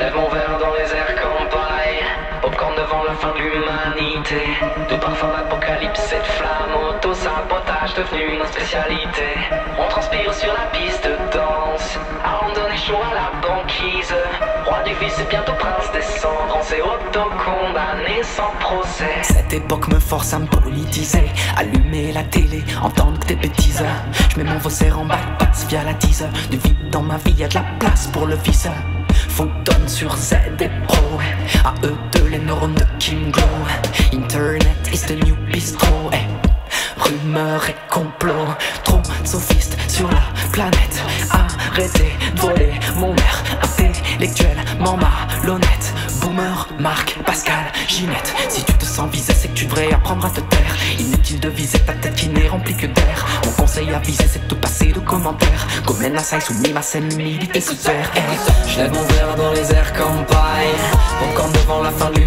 lève mon verre dans les airs comme pareil. Popcorn devant la fin de l'humanité. De parfum d'apocalypse, cette flamme auto-sabotage devenue une spécialité. On transpire sur la piste de danse. Arrondonné chaud à la banquise. Roi du vice, bientôt prince des cendres. On s'est auto-condamné sans procès. Cette époque me force à me politiser. Allumer la télé, entendre que tes bêtises. Je mets mon vos en bas, passe via la tise. De vide dans ma vie, y a de la place pour le vice. Photon sur Z et Pro À eux deux les neurones de Kim Glow. Internet is the new bistro hey. Rumeurs et complot Trop sophistes sur la planète. Arrêtez de voler mon air intellectuellement malhonnête Boomer, Marc, Pascal, Ginette. Si tu te sens visé c'est que tu devrais apprendre à te taire. Inutile de viser ta tête qui n'est remplie que d'air. Mon conseil à viser c'est de te passer de commentaires. Comme la saille soumis ma scène humilité sous terre. Je lève mon verre dans les airs campagne. Encore devant la fin de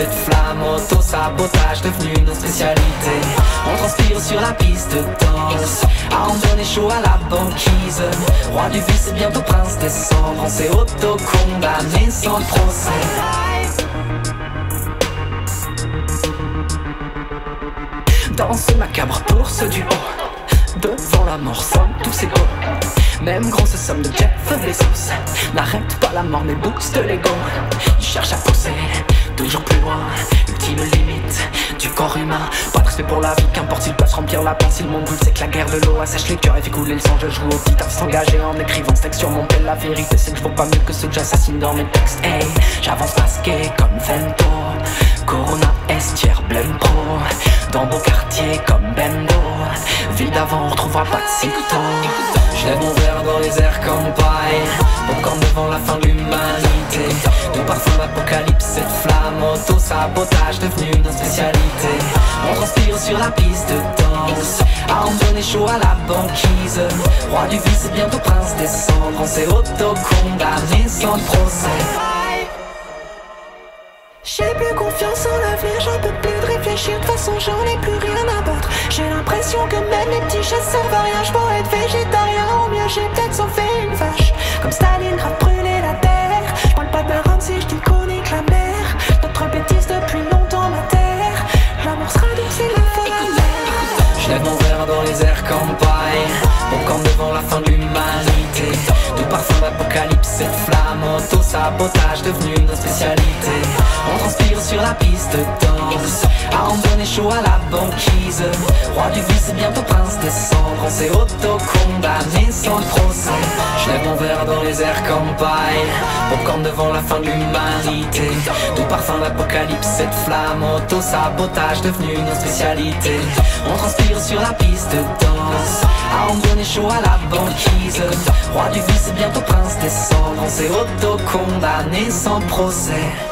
cette flamme Auto-sabotage devenu notre spécialité. On transpire sur la piste de danse À en donner chaud à la banquise. Roi du vice et bientôt prince des cendres. On s'est auto-condamné sans procès. Dans ce macabre pour ce duo Devant la mort somme tous égaux Même grosse somme de Jeff Bezos N'arrête pas la mort mais booste l'ego Il cherche à pousser toujours plus loin. Ultime limite du corps humain. Pas de respect pour la vie, qu'importe s'il peut se remplir la pensée Le monde c'est que la guerre de l'eau assèche les cœurs et fait couler le sang. Je joue au petit s'engager en écrivant ce texte sur mon tel. La vérité c'est que je pas mieux que ceux que j'assassine dans mes textes. Hey, j'avance masqué comme Vento. Corona, Estière, Blême Pro. Dans beau quartier comme Bendo. Vie d'avant, on retrouvera pas de symptômes Je lève mon verre dans les airs campagne Encore devant la fin de l'humanité. Tout parfum d'apocalypse, cette flamme Auto-sabotage devenu notre spécialité. On transpire sur la piste de danse À en chaud à la banquise. Roi du vice bientôt prince des cendres. On s'est auto-condamné sans procès. J'ai plus confiance en l'avenir, j'en peux plus de réfléchir, de toute façon j'en ai plus rien à battre. J'ai l'impression que même les petits chats servent à rien, je pourrais être végétarien. Au mieux j'ai peut-être sauvé lève mon verre dans les airs campagne Encore devant la fin de l'humanité Tout parfum d'apocalypse, cette flamme Auto-sabotage devenu notre spécialité. On transpire sur la piste danse en donner chaud à la banquise. Roi du vice et bientôt prince des cendres On s'est auto-condamné sans procès. mon dans les airs campagne Popcorn devant la fin de l'humanité. Tout parfum d'apocalypse, cette flamme Auto-sabotage devenu notre spécialité. On transpire sur la piste de danse À en donner chaud à la banquise. Roi du vice bientôt prince des cendres On auto-condamné sans procès